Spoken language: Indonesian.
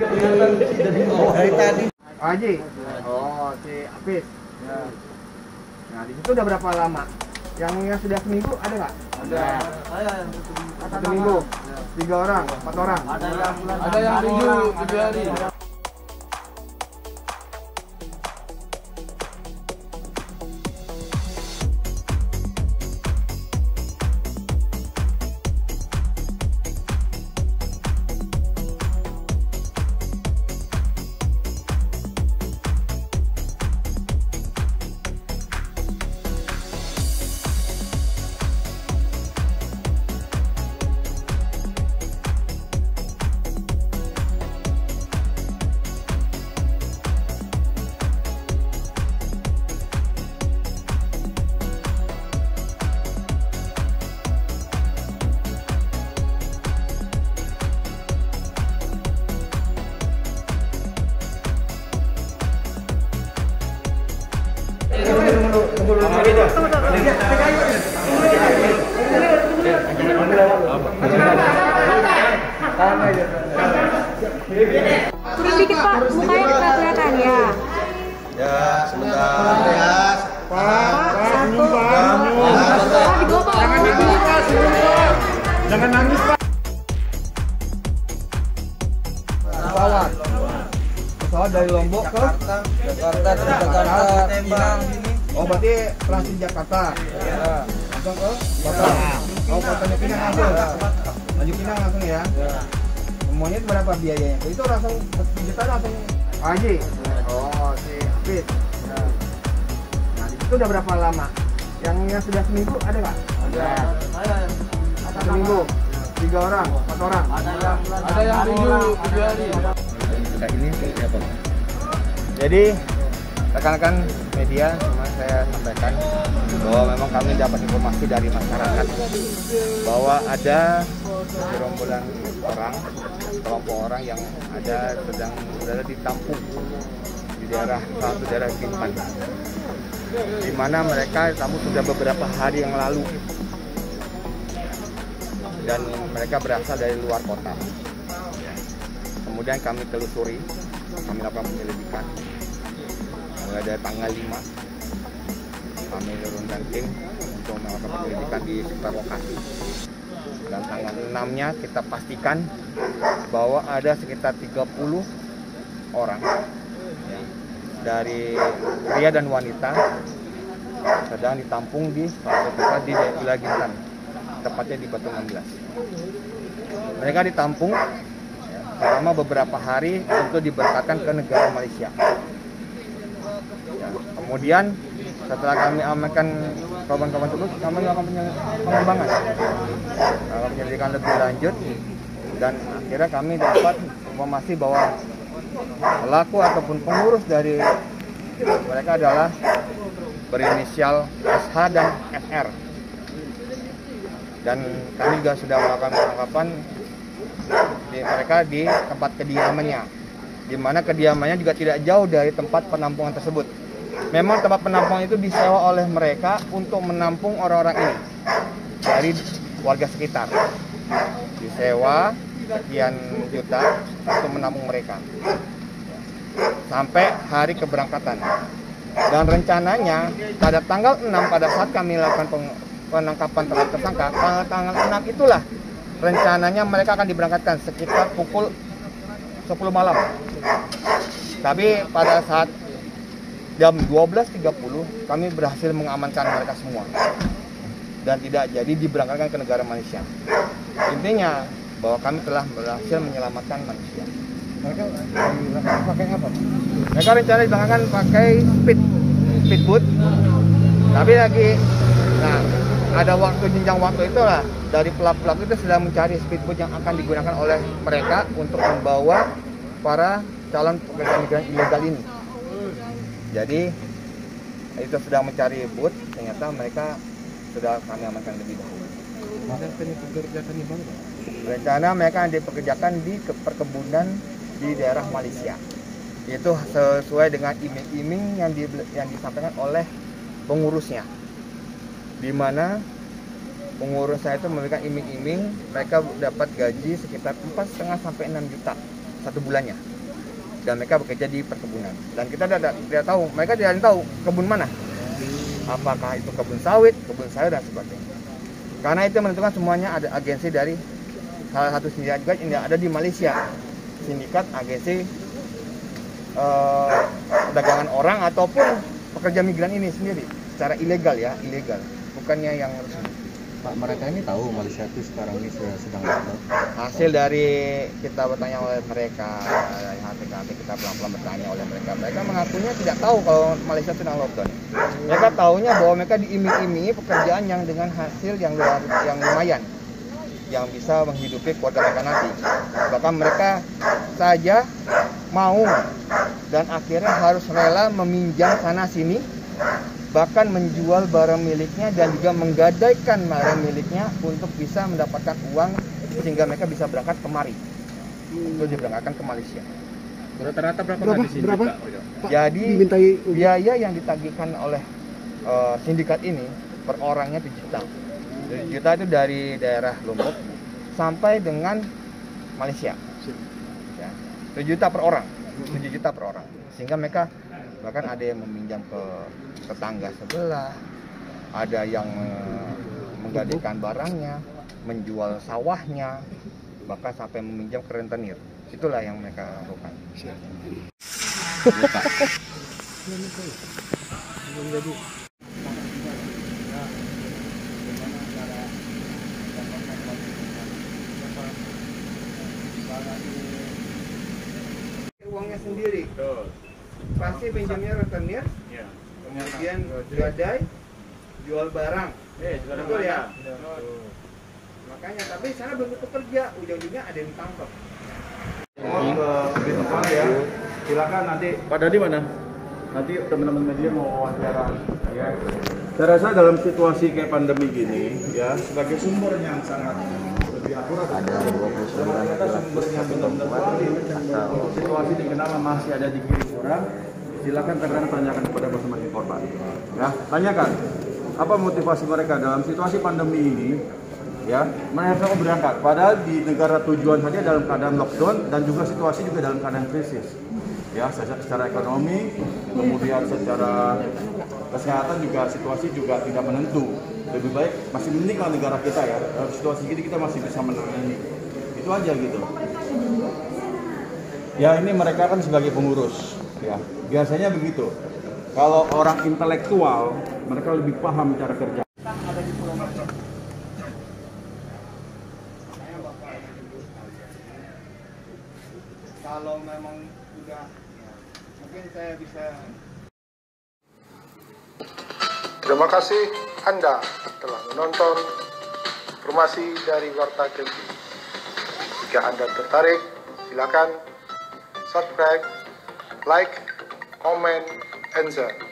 Dari tadi. Haji. Oh, si Apis. Ya. Nah, di situ udah berapa lama? Yang yang sudah seminggu ada nggak? Ada. Saya yang Satu minggu. Tiga orang, empat orang. ada yang ada yang tujuh tujuh hari. Turun dikit pak, mukanya nggak kelihatan ya. Ya, sebentar. Ya. Pak, satu. Pak, digopong. Jangan nangis, Pak. Pesawat. Pesawat dari Lombok ke Jakarta Jakarta Pinang Oh, berarti transit Jakarta. Ya. Langsung ke Batam. Oh, kotanya Pinang langsung. Lanjut Pinang langsung ya. Semuanya itu berapa biayanya? Itu langsung kita langsung Haji. Oh, si Apit. Nah, di situ udah berapa lama? Yang yang sudah seminggu ada nggak? Ada. Saya yang Satu minggu. Tiga orang, empat orang. ada yang ada yang tujuh tujuh hari. ini seperti apa? Jadi rekan-rekan media sampaikan bahwa memang kami dapat informasi dari masyarakat bahwa ada gerombolan orang, kelompok orang yang ada sedang berada di Tampung di daerah satu daerah Bintan. Di mana mereka kamu sudah beberapa hari yang lalu. Dan mereka berasal dari luar kota. Kemudian kami telusuri, kami lakukan penyelidikan. Mulai dari tanggal 5 kami menurunkan tim untuk melakukan penyelidikan di sekitar lokasi. Dan tanggal 6 nya kita pastikan bahwa ada sekitar 30 orang ya, dari pria dan wanita sedang ditampung di suatu tempat di wilayah Gintan tepatnya di Batu 16 mereka ditampung selama beberapa hari untuk diberkatkan ke negara Malaysia. Ya, kemudian setelah kami amankan kawan-kawan tersebut, kami melakukan pengembangan, melakukan penyelidikan lebih lanjut, dan akhirnya kami dapat informasi bahwa pelaku ataupun pengurus dari mereka adalah berinisial SH dan FR. Dan kami juga sudah melakukan penangkapan di mereka di tempat kediamannya, di mana kediamannya juga tidak jauh dari tempat penampungan tersebut. Memang tempat penampungan itu disewa oleh mereka untuk menampung orang-orang ini dari warga sekitar. Disewa sekian juta untuk menampung mereka sampai hari keberangkatan. Dan rencananya pada tanggal 6 pada saat kami lakukan penangkapan terhadap tersangka, tanggal, tanggal 6 itulah rencananya mereka akan diberangkatkan sekitar pukul 10 malam. Tapi pada saat jam 12.30 kami berhasil mengamankan mereka semua dan tidak jadi diberangkatkan ke negara Malaysia. Intinya bahwa kami telah berhasil menyelamatkan manusia. Mereka mereka pakai apa? Mereka rencana diberangkatkan pakai speed speedboat. Tapi lagi, nah ada waktu jenjang waktu itulah dari pelaku-pelaku itu sedang mencari speedboat yang akan digunakan oleh mereka untuk membawa para calon pekerja migran ilegal ini. Jadi itu sedang mencari boot, ternyata mereka sudah kami amankan lebih dahulu. Pak? Rencana mereka akan dipekerjakan di ke- perkebunan di daerah Malaysia. Itu sesuai dengan iming-iming yang di, yang disampaikan oleh pengurusnya. Di mana pengurusnya itu memberikan iming-iming mereka dapat gaji sekitar 4,5 sampai 6 juta satu bulannya dan mereka bekerja di perkebunan. Dan kita tidak, tidak tahu. Mereka tidak tahu kebun mana. Apakah itu kebun sawit kebun sayur dan sebagainya. Karena itu menentukan semuanya ada agensi dari salah satu sindikat yang ada di Malaysia. Sindikat agensi eh, perdagangan orang ataupun pekerja migran ini sendiri. Secara ilegal ya ilegal. Bukannya yang resmi. Pak, mereka ini tahu Malaysia itu sekarang ini sedang lockdown. hasil dari kita bertanya oleh mereka dari hati-hati kita pelan-pelan bertanya oleh mereka. Mereka mengakunya tidak tahu kalau Malaysia sedang lockdown. Mereka tahunya bahwa mereka diiming-imingi pekerjaan yang dengan hasil yang luar yang lumayan yang bisa menghidupi keluarga mereka nanti. Bahkan mereka saja mau dan akhirnya harus rela meminjam sana sini bahkan menjual barang miliknya dan juga menggadaikan barang miliknya untuk bisa mendapatkan uang sehingga mereka bisa berangkat kemari. Itu diberangkatkan ke Malaysia Rata-rata berapa, Berapa? Berapa? Pak? Jadi, dimintai biaya yang ditagihkan oleh eh, sindikat ini per orangnya 7 juta 7 juta itu dari daerah Lombok sampai dengan Malaysia ya, 7 juta per orang 7 juta per orang sehingga mereka bahkan ada yang meminjam ke tetangga sebelah ada yang eh, menggadaikan barangnya menjual sawahnya bahkan sampai meminjam ke rentenir itulah yang mereka lakukan. Uangnya sendiri. Pasti pinjamnya rentenir kemudian gadai jual barang. Betul ya? makanya tapi sana belum tentu kerja ujung-ujungnya ada yang ditangkap. ya. Silakan nanti. Pak Dadi mana? Nanti teman-teman media mau wawancara. Ya. Saya rasa dalam situasi kayak pandemi gini, ya sebagai sumber yang sangat lebih akurat ada ternyata sumbernya benar-benar valid situasi di kenapa masih ada di kiri orang silakan rekan tanyakan kepada masing-masing korban ya tanyakan apa motivasi mereka dalam situasi pandemi ini ya. Mereka mau berangkat. Padahal di negara tujuan saja dalam keadaan lockdown dan juga situasi juga dalam keadaan krisis. Ya secara, ekonomi kemudian secara kesehatan juga situasi juga tidak menentu. Lebih baik masih mending kalau negara kita ya. Dalam situasi gini kita masih bisa menangani. Itu aja gitu. Ya ini mereka kan sebagai pengurus ya. Biasanya begitu. Kalau orang intelektual mereka lebih paham cara kerja kalau memang ya, mungkin saya bisa Terima kasih Anda telah menonton informasi dari Warta TV. Jika Anda tertarik, silakan subscribe, like, comment, and share.